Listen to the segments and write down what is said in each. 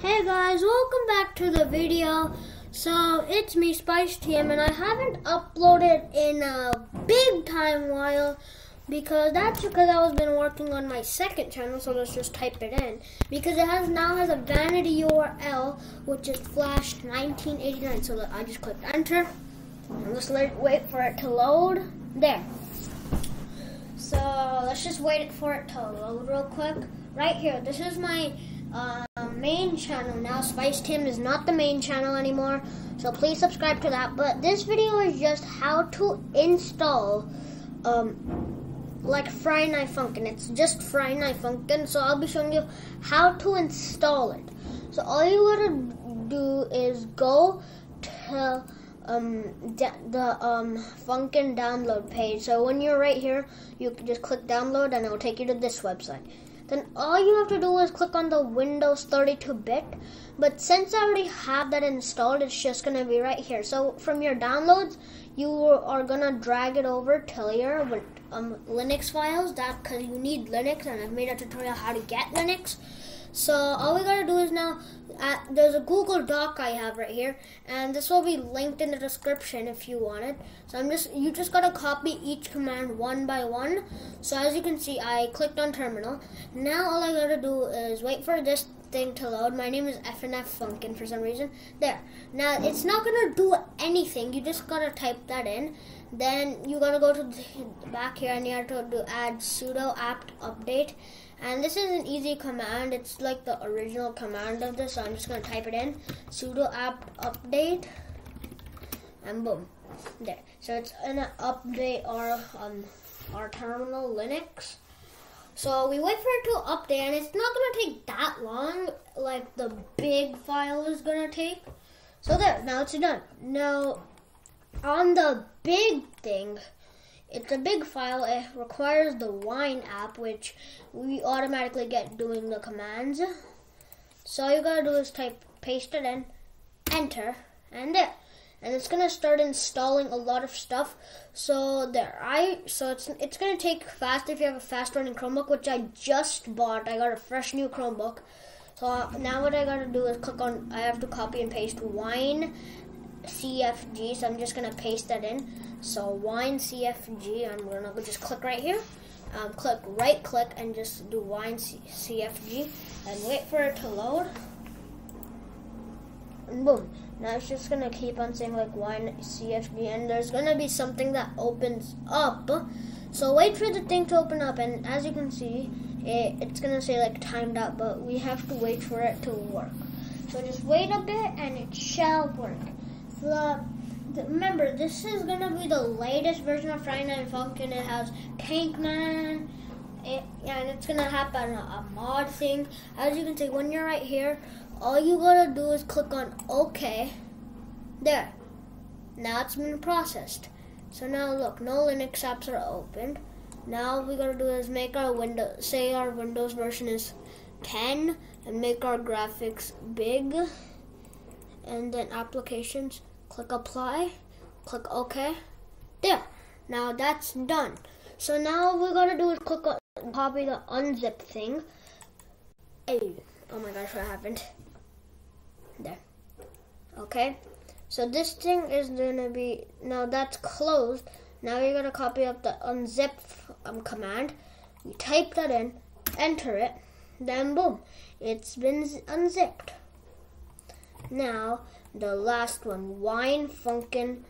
Hey guys, welcome back to the video. So it's me, Spice Team, and I haven't uploaded in a big time while because that's because I was been working on my second channel. So let's just type it in because it has now has a vanity URL which is flash 1989. So I just click enter and let's wait for it to load. There. So let's just wait for it to load real quick. Right here, this is my uh, main channel now. Spice Tim is not the main channel anymore, so please subscribe to that. But this video is just how to install um, like Friday Night Funkin'. It's just Friday Night Funkin', so I'll be showing you how to install it. So all you gotta do is go to um, the um, Funkin' download page. So when you're right here, you can just click download and it will take you to this website then all you have to do is click on the Windows 32-bit. But since I already have that installed, it's just going to be right here. So from your downloads, you are going to drag it over to your um, Linux files that because you need Linux and I've made a tutorial how to get Linux. So all we gotta do is now, uh, there's a Google Doc I have right here, and this will be linked in the description if you want it. So I'm just, you just gotta copy each command one by one. So as you can see, I clicked on terminal. Now all I gotta do is wait for this thing to load. My name is FNF Funkin for some reason. There. Now it's not gonna do anything. You just gotta type that in. Then you gotta go to the back here and you have to do add sudo apt update. And this is an easy command. It's like the original command of this. So I'm just gonna type it in sudo apt update, and boom, there. So it's gonna update our um our terminal Linux. So we wait for it to update, and it's not gonna take that long, like the big file is gonna take. So there, now it's done. Now, on the big thing, it's a big file. It requires the Wine app, which we automatically get doing the commands. So all you gotta do is type, paste it in, enter, and there and it's gonna start installing a lot of stuff. So there, I so it's it's gonna take fast if you have a fast running Chromebook, which I just bought. I got a fresh new Chromebook. So now what I gotta do is click on. I have to copy and paste wine CFG. So I'm just gonna paste that in. So wine CFG. I'm gonna just click right here. Um, click right click and just do wine CFG and wait for it to load and boom. Now it's just gonna keep on saying like wine CFG and there's gonna be something that opens up. So wait for the thing to open up and as you can see, it, it's gonna say like timed out, but we have to wait for it to work. So just wait a bit and it shall work. The, remember, this is gonna be the latest version of Friday Night Funkin'. It has Tankman, it, and it's gonna happen a, a mod thing. As you can see, when you're right here, all you gotta do is click on OK. There. Now it's been processed. So now look, no Linux apps are opened. Now we gotta do is make our window, say our Windows version is 10 and make our graphics big. And then applications, click apply, click OK. There. Now that's done. So now all we gotta do is click on copy the unzip thing. Hey, oh my gosh, what happened? there. Okay, so this thing is gonna be, now that's closed. Now you're gonna copy up the unzip um, command. You type that in, enter it, then boom, it's been unzipped. Now, the last one, wine funkin'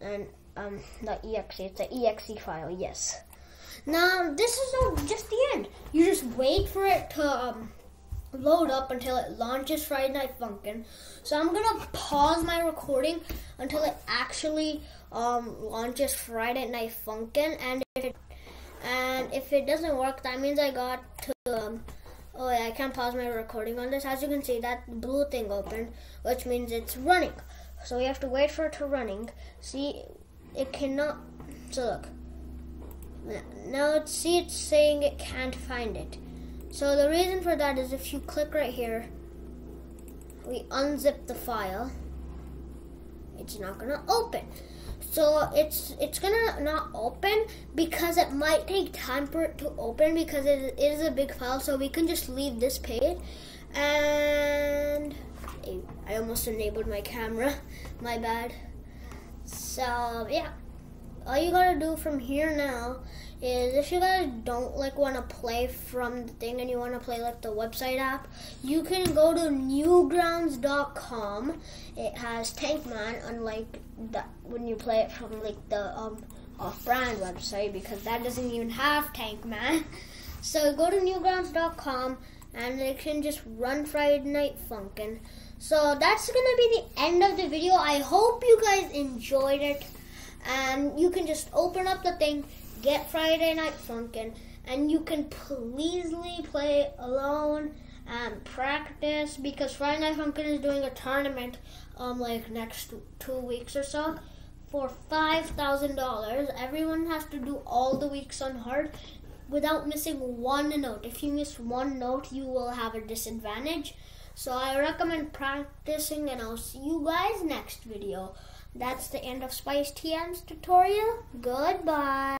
and um, the exe, it's an exe file, yes. Now, this is just the end. You just wait for it to um, load up until it launches Friday Night Funkin'. So I'm gonna pause my recording until it actually um, launches Friday Night Funkin', and if it and if it doesn't work, that means I got to. Um, oh, yeah, I can't pause my recording on this. As you can see, that blue thing opened, which means it's running. So we have to wait for it to running. See, it cannot. So look. Now see, it's saying it can't find it. So the reason for that is if you click right here, we unzip the file, it's not gonna open. So it's it's gonna not open because it might take time for it to open because it is a big file. So we can just leave this page And I almost enabled my camera. My bad. So yeah, all you gotta do from here now is if you guys don't like want to play from the thing and you want to play like the website app, you can go to newgrounds.com. It has Tankman, unlike when you play it from like the um, off-brand website because that doesn't even have Tankman. So go to newgrounds.com and it can just run Friday Night Funkin'. So that's gonna be the end of the video. I hope you guys enjoyed it. And you can just open up the thing, get Friday Night Funkin', and you can pleasely play alone and practice because Friday Night Funkin' is doing a tournament um like next two weeks or so for five thousand dollars. Everyone has to do all the weeks on hard without missing one note. If you miss one note, you will have a disadvantage. So I recommend practicing and I'll see you guys next video. That's the end of Spice TM's tutorial. Goodbye.